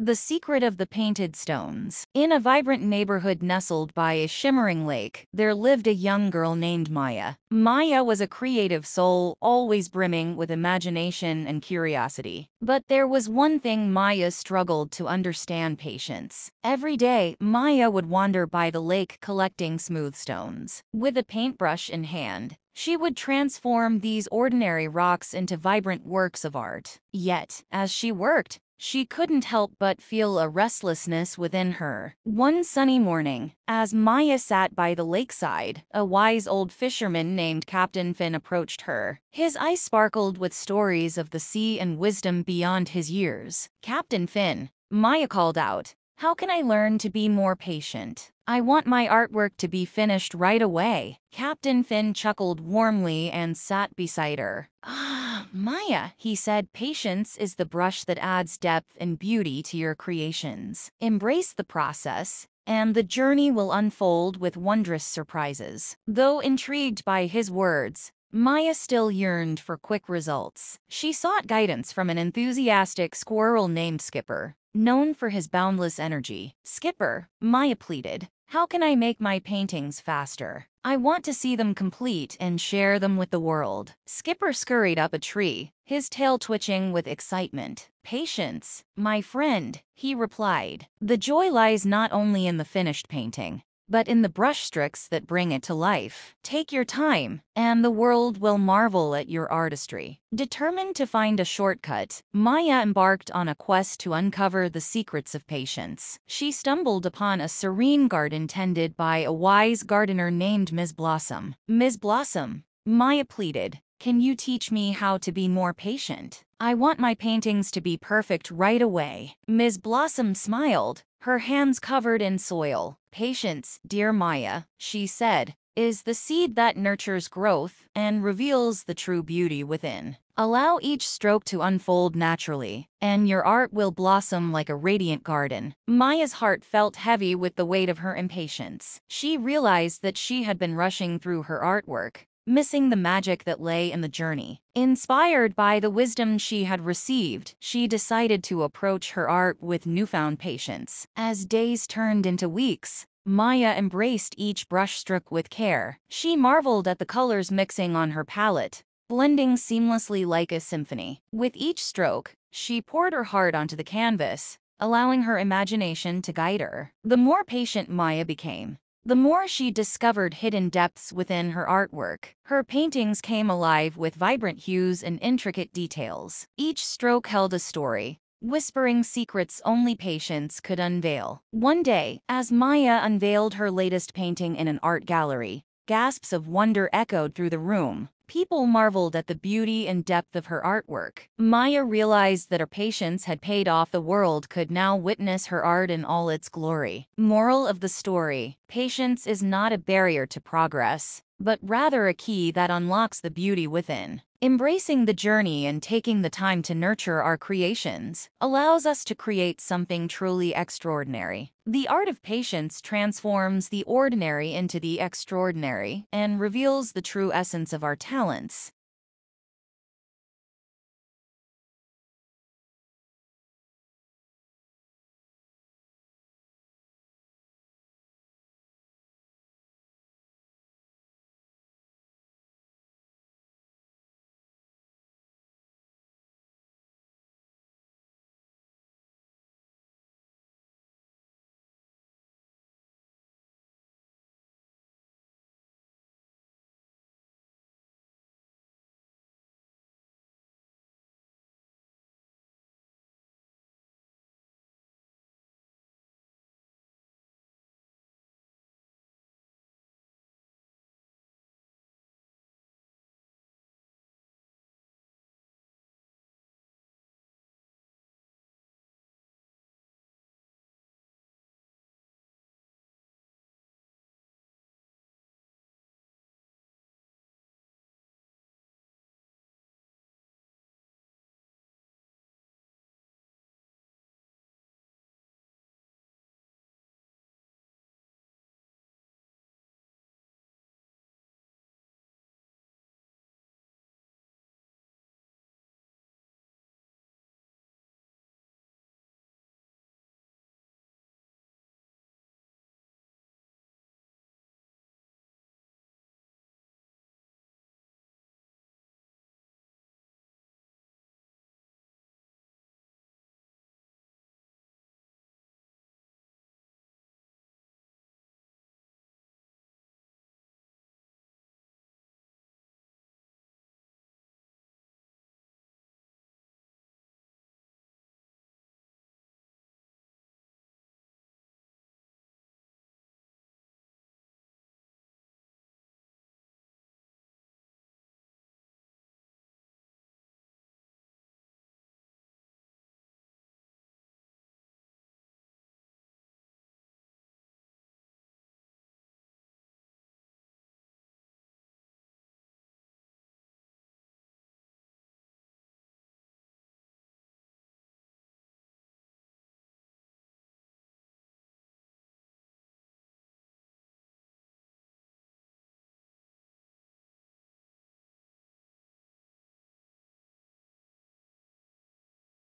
The Secret of the Painted Stones. In a vibrant neighborhood nestled by a shimmering lake, there lived a young girl named Maya. Maya was a creative soul, always brimming with imagination and curiosity. But there was one thing Maya struggled to understand patience. Every day, Maya would wander by the lake collecting smooth stones. With a paintbrush in hand, she would transform these ordinary rocks into vibrant works of art. Yet, as she worked, she couldn't help but feel a restlessness within her. One sunny morning, as Maya sat by the lakeside, a wise old fisherman named Captain Finn approached her. His eyes sparkled with stories of the sea and wisdom beyond his years. Captain Finn, Maya called out, how can I learn to be more patient? I want my artwork to be finished right away. Captain Finn chuckled warmly and sat beside her. Ah, Maya, he said, patience is the brush that adds depth and beauty to your creations. Embrace the process, and the journey will unfold with wondrous surprises. Though intrigued by his words, Maya still yearned for quick results. She sought guidance from an enthusiastic squirrel named Skipper, Known for his boundless energy, Skipper, Maya pleaded, how can I make my paintings faster? I want to see them complete and share them with the world. Skipper scurried up a tree, his tail twitching with excitement. Patience, my friend, he replied. The joy lies not only in the finished painting, but in the brushstrokes that bring it to life. Take your time, and the world will marvel at your artistry. Determined to find a shortcut, Maya embarked on a quest to uncover the secrets of patience. She stumbled upon a serene garden tended by a wise gardener named Ms. Blossom. Ms. Blossom, Maya pleaded, can you teach me how to be more patient? I want my paintings to be perfect right away. Ms. Blossom smiled, her hands covered in soil. Patience, dear Maya, she said, is the seed that nurtures growth and reveals the true beauty within. Allow each stroke to unfold naturally, and your art will blossom like a radiant garden. Maya's heart felt heavy with the weight of her impatience. She realized that she had been rushing through her artwork, missing the magic that lay in the journey. Inspired by the wisdom she had received, she decided to approach her art with newfound patience. As days turned into weeks, Maya embraced each brushstroke with care. She marveled at the colors mixing on her palette, blending seamlessly like a symphony. With each stroke, she poured her heart onto the canvas, allowing her imagination to guide her. The more patient Maya became, the more she discovered hidden depths within her artwork, her paintings came alive with vibrant hues and intricate details. Each stroke held a story, whispering secrets only patience could unveil. One day, as Maya unveiled her latest painting in an art gallery, gasps of wonder echoed through the room. People marveled at the beauty and depth of her artwork. Maya realized that her patience had paid off the world could now witness her art in all its glory. Moral of the story, patience is not a barrier to progress, but rather a key that unlocks the beauty within. Embracing the journey and taking the time to nurture our creations allows us to create something truly extraordinary. The art of patience transforms the ordinary into the extraordinary and reveals the true essence of our talents.